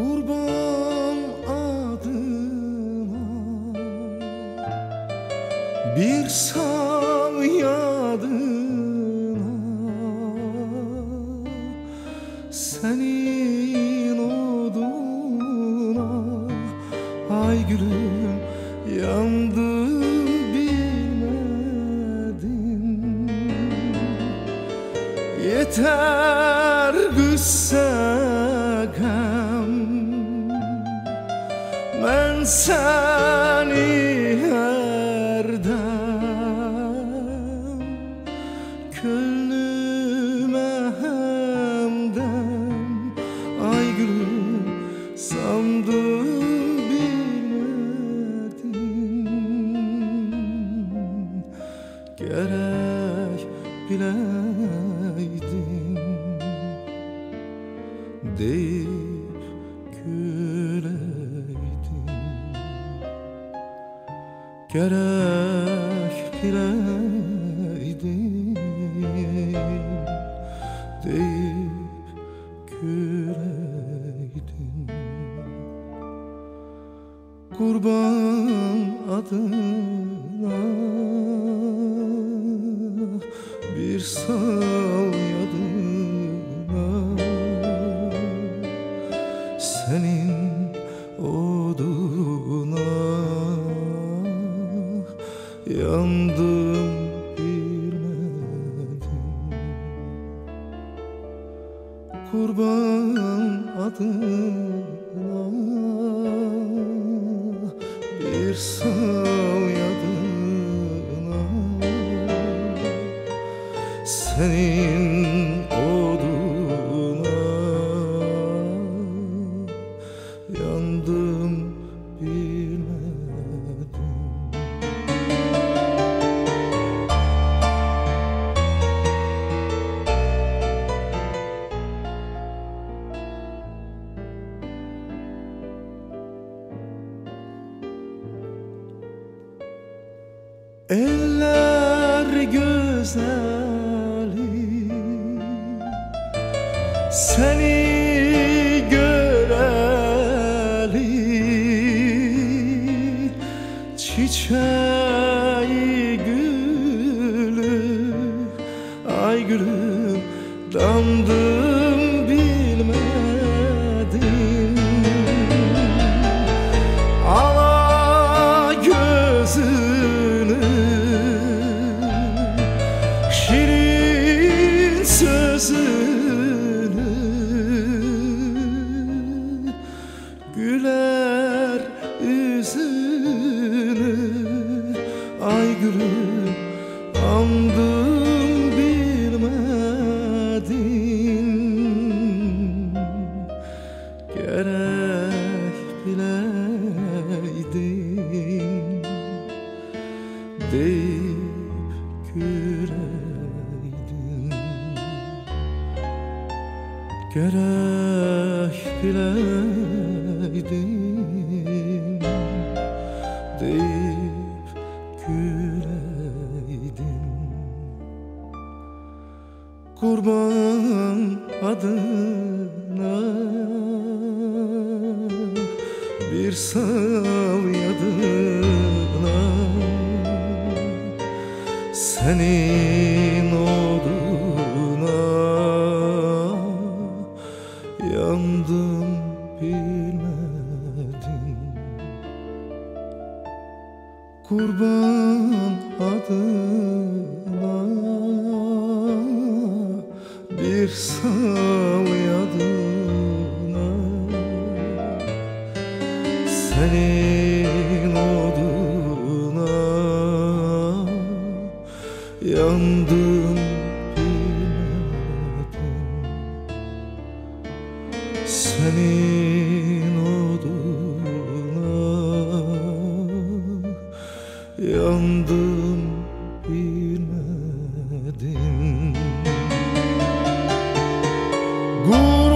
Kurban adına Bir sal yadına. Senin oduna Ay gülüm yandım bilmedim Yeter güssegem Ben seni her dem Könlüme hemdem Ay gülüm sandım bilmedim Gerek bileydin deyip Gerek bileydin deyip güleydin Kurban adına bir sal Kurban adına bir sal yadına. Senin oduna yandım Eller güzeli. Seni göreli. Çiçeği gülü. Ay gülüm Dandım Deyip güleydin Gerek bileydin Deyip güleydin Kurban adına bir sal Senin oduna yandım bilmedim. Kurban adına bir sal yadına. Senin oduna yandım bilmedim Senin oduna yandım bilmedim Kurban